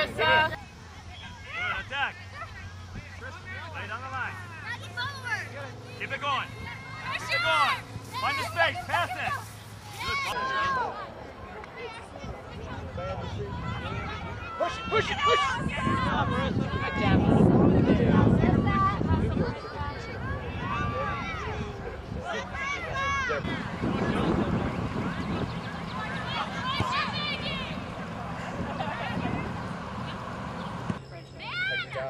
Marissa. Good attack. Lay down the line. Keep it going. Keep it going. Find the space. Pass it. Push it, push it, push it. Good job, Marissa. Good job. Marissa, keep going. Good job, Marissa. No foul, no foul.